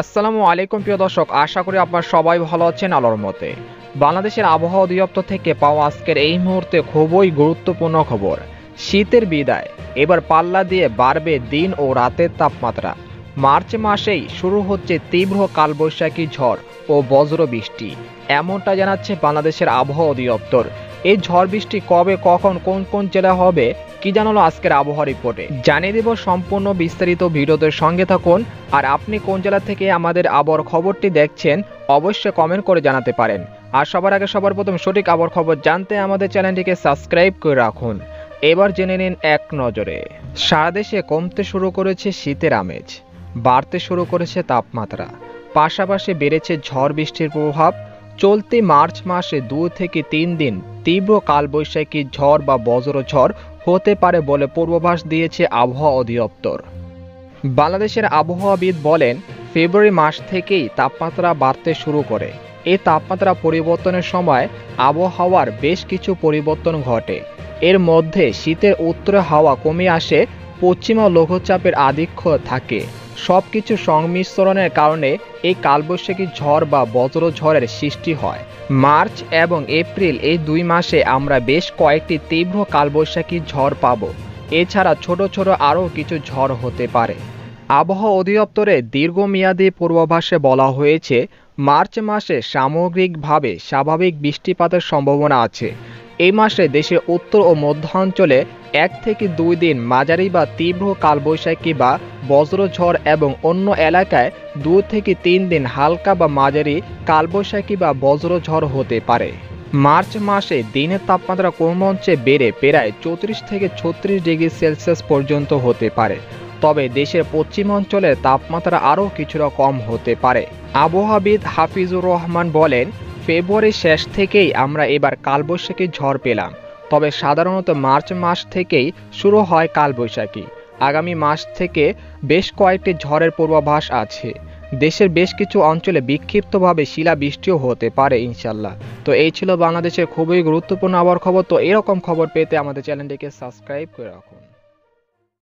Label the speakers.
Speaker 1: আসসালামু আলাইকুম, প্রিয় দর্শক। আশা করি আপনার সবাই ভালো আছেন আলোর মতে। বাংলাদেশের আবহাওয়া অধিদপ্তর থেকে পাওয়া আজকের এই মুহূর্তে খুবই গুরুত্বপূর্ণ খবর। শীতের বিদায়। এবার পাল্লা দিয়ে বাড়বে দিন ও রাতের তাপমাত্রা। মার্চ মাসেই শুরু হচ্ছে তীব্র কালবৈশাখী ঝড় ও বজ্র বৃষ্টি। এমনটা জানাচ্ছে বাংলাদেশের আবহাওয়া অধিদপ্তর। এই ঝড় বৃষ্টি কবে, কখন, কোন কোন জেলা হবে কি জানালো আজকের আবহাওয়া রিপোর্টে জানিয়ে দেব সম্পূর্ণ বিস্তারিত ভিডিওদের সঙ্গে থাকুন। আর আপনি কোন জেলা থেকে আমাদের আবহাওয়ার খবরটি দেখছেন, অবশ্যই কমেন্ট করে জানাতে পারেন। আর সবার আগে সবার প্রথম সঠিক আবহাওয়ার খবর জানতে আমাদের চ্যানেলটিকে সাবস্ক্রাইব করে রাখুন। এবার জেনে নিন এক নজরে। সারা দেশে কমতে শুরু করেছে শীতের আমেজ। বাড়তে শুরু করেছে তাপমাত্রা। পাশাপাশি বেড়েছে ঝড় বৃষ্টির প্রভাব। চলতি মার্চ মাসে দু থেকে তিন দিন তীব্র কালবৈশাখী ঝড় বা বজ্রঝড় হতে পারে বলে পূর্বাভাস দিয়েছে আবহাওয়া অধিদপ্তর। বাংলাদেশের আবহাওয়াবিদ বলেন, ফেব্রুয়ারি মাস থেকেই তাপমাত্রা বাড়তে শুরু করে। এই তাপমাত্রা পরিবর্তনের সময় আবহাওয়ার বেশ কিছু পরিবর্তন ঘটে। এর মধ্যে শীতের উত্তরে হাওয়া কমে আসে পশ্চিমা লঘুচাপের আধিক্য থাকে। সবকিছু সংমিশ্রণের কারণে এই কালবৈশাখী ঝড় বা বজ্রঝড়ের সৃষ্টি হয়। মার্চ এবং এপ্রিল এই দুই মাসে আমরা বেশ কয়েকটি তীব্র কালবৈশাখী ঝড় পাব। এছাড়া ছোট ছোট আরও কিছু ঝড় হতে পারে। আবহাওয়া অধিদপ্তরের দীর্ঘমেয়াদী পূর্বাভাসে বলা হয়েছে, মার্চ মাসে সামগ্রিকভাবে স্বাভাবিক বৃষ্টিপাতের সম্ভাবনা আছে। এই মাসে দেশের উত্তর ও মধ্যাঞ্চলে এক থেকে দুই দিন মাঝারি বা তীব্র কালবৈশাখী বা বজ্রঝড় এবং অন্য এলাকায় দু থেকে তিন দিন হালকা বা মাঝারি কালবৈশাখী বা বজ্রঝড় হতে পারে। মার্চ মাসে দিনের তাপমাত্রা ক্রমঞ্চে বেড়ে প্রায় চৌত্রিশ থেকে ছত্রিশ ডিগ্রি সেলসিয়াস পর্যন্ত হতে পারে। তবে দেশের পশ্চিমাঞ্চলের তাপমাত্রা আরও কিছুটা কম হতে পারে। আবহাওয়াবিদ হাফিজুর রহমান বলেন ফেব্রুয়ারির শেষ থেকেই আমরা এবার কালবৈশাখী ঝড় পেলাম। তবে সাধারণত মার্চ মাস থেকেই শুরু হয় কালবৈশাখী। আগামী মাস থেকে বেশ কয়েকটি ঝড়ের পূর্বাভাস আছে। দেশের বেশ কিছু অঞ্চলে বিক্ষিপ্তভাবে শিলাবৃষ্টিও হতে পারে ইনশাল্লাহ তো এই ছিল বাংলাদেশের খুবই গুরুত্বপূর্ণ আবহাওয়ার খবর। তো এরকম খবর পেতে আমাদের চ্যানেলটিকে সাবস্ক্রাইব করে রাখুন।